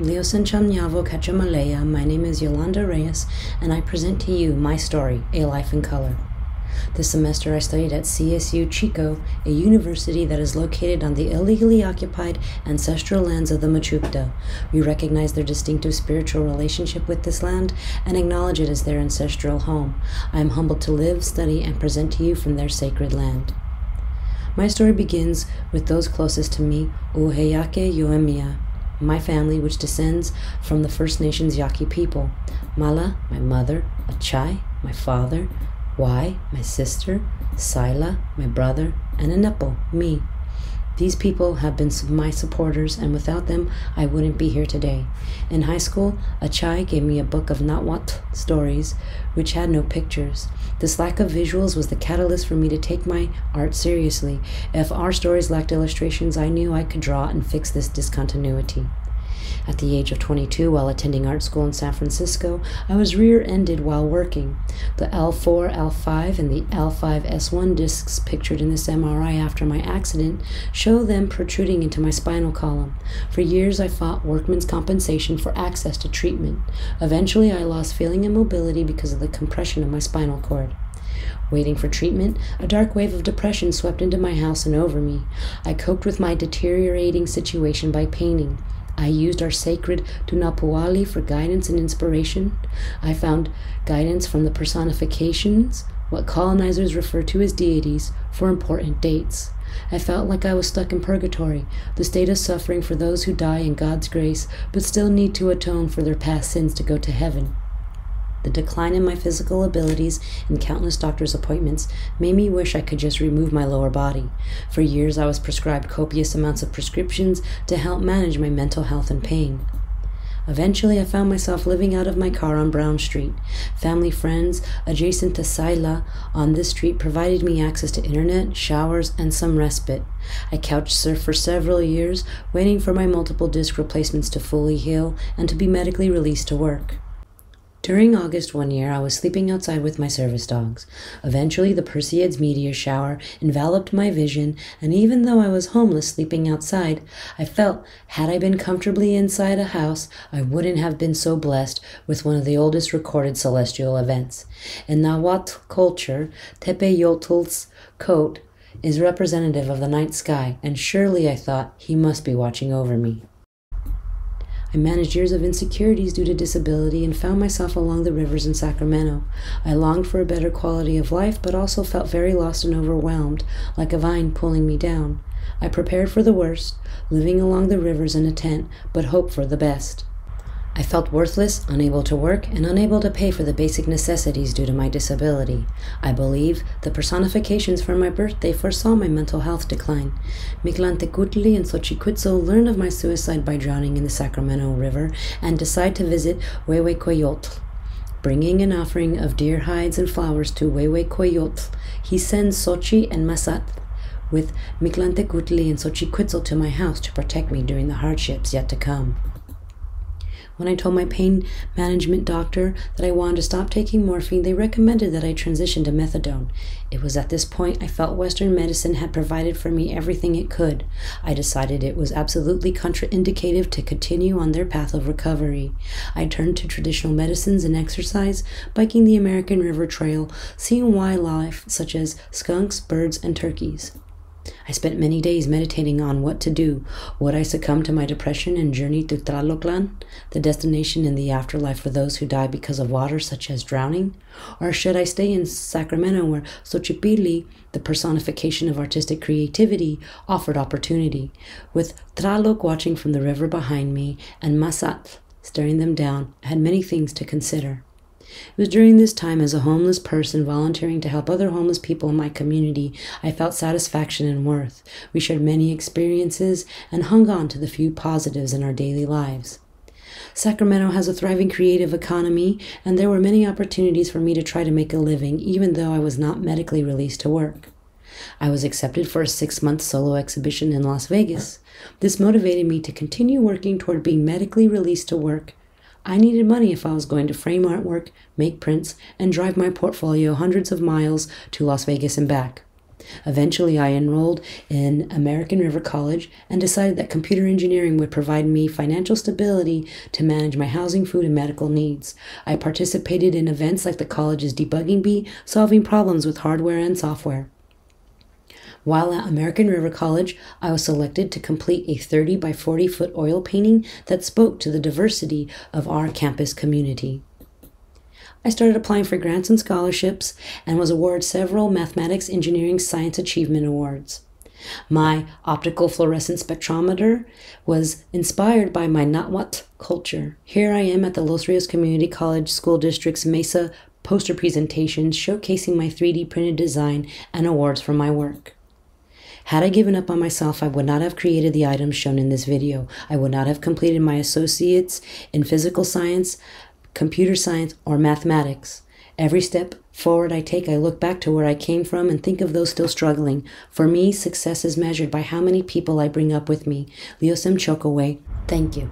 Leosencham Nyavo Kachamalea, my name is Yolanda Reyes, and I present to you my story, A Life in Color. This semester I studied at CSU Chico, a university that is located on the illegally occupied ancestral lands of the Mechoopda. We recognize their distinctive spiritual relationship with this land and acknowledge it as their ancestral home. I am humbled to live, study, and present to you from their sacred land. My story begins with those closest to me, Uheyake Yoemia, my family, which descends from the First Nations Yaqui people. Mala, my mother, Achai, my father, Wai, my sister, Sila, my brother, and Anepo, me. These people have been my supporters, and without them, I wouldn't be here today. In high school, a Achai gave me a book of Nahuatl stories, which had no pictures. This lack of visuals was the catalyst for me to take my art seriously. If our stories lacked illustrations, I knew I could draw and fix this discontinuity. At the age of 22, while attending art school in San Francisco, I was rear ended while working. The L4, L5, and the L5S1 discs pictured in this MRI after my accident show them protruding into my spinal column. For years, I fought workman's compensation for access to treatment. Eventually, I lost feeling and mobility because of the compression of my spinal cord. Waiting for treatment, a dark wave of depression swept into my house and over me. I coped with my deteriorating situation by painting. I used our sacred Tonalpohualli for guidance and inspiration. I found guidance from the personifications, what colonizers refer to as deities, for important dates. I felt like I was stuck in purgatory, the state of suffering for those who die in God's grace but still need to atone for their past sins to go to heaven. The decline in my physical abilities and countless doctor's appointments made me wish I could just remove my lower body. For years, I was prescribed copious amounts of prescriptions to help manage my mental health and pain. Eventually, I found myself living out of my car on Brown Street. Family friends adjacent to Sila on this street provided me access to internet, showers, and some respite. I couch surfed for several years, waiting for my multiple disc replacements to fully heal and to be medically released to work. During August one year, I was sleeping outside with my service dogs. Eventually, the Perseids meteor shower enveloped my vision, and even though I was homeless sleeping outside, I felt had I been comfortably inside a house, I wouldn't have been so blessed with one of the oldest recorded celestial events. In Nahuatl culture, Tepeyollotl's coat is representative of the night sky, and surely I thought he must be watching over me. I managed years of insecurities due to disability and found myself along the rivers in Sacramento. I longed for a better quality of life, but also felt very lost and overwhelmed, like a vine pulling me down. I prepared for the worst, living along the rivers in a tent, but hoped for the best. I felt worthless, unable to work, and unable to pay for the basic necessities due to my disability. I believe the personifications for my birthday foresaw my mental health decline. Mictlantecuhtli and Xochiquetzal learn of my suicide by drowning in the Sacramento River and decide to visit Huehuecoyotl. Bringing an offering of deer hides and flowers to Huehuecoyotl, he sends Xochi and Masat with Mictlantecuhtli and Xochiquetzal to my house to protect me during the hardships yet to come. When I told my pain management doctor that I wanted to stop taking morphine, they recommended that I transition to methadone. It was at this point I felt Western medicine had provided for me everything it could. I decided it was absolutely contraindicative to continue on their path of recovery. I turned to traditional medicines and exercise, biking the American River Trail, seeing wildlife such as skunks, birds, and turkeys. I spent many days meditating on what to do. Would I succumb to my depression and journey to Tlaloclan, the destination in the afterlife for those who die because of water, such as drowning? Or should I stay in Sacramento, where Xochipilli, the personification of artistic creativity, offered opportunity, with Tlaloc watching from the river behind me and Masat staring them down? I had many things to consider. It was during this time, as a homeless person volunteering to help other homeless people in my community, I felt satisfaction and worth. We shared many experiences and hung on to the few positives in our daily lives. Sacramento has a thriving creative economy, and there were many opportunities for me to try to make a living, even though I was not medically released to work. I was accepted for a six month solo exhibition in Las Vegas. This motivated me to continue working toward being medically released to work I needed money if I was going to frame artwork, make prints, and drive my portfolio hundreds of miles to Las Vegas and back. Eventually, I enrolled in American River College and decided that computer engineering would provide me financial stability to manage my housing, food, and medical needs. I participated in events like the college's debugging bee, solving problems with hardware and software. While at American River College, I was selected to complete a 30 by 40 foot oil painting that spoke to the diversity of our campus community. I started applying for grants and scholarships and was awarded several mathematics, engineering, science achievement awards. My optical fluorescent spectrometer was inspired by my Nahuatl culture. Here I am at the Los Rios Community College School District's Mesa poster presentation showcasing my 3D printed design and awards for my work. Had I given up on myself, I would not have created the items shown in this video. I would not have completed my associates in physical science, computer science, or mathematics. Every step forward I take, I look back to where I came from and think of those still struggling. For me, success is measured by how many people I bring up with me. Leo Chokaway, thank you.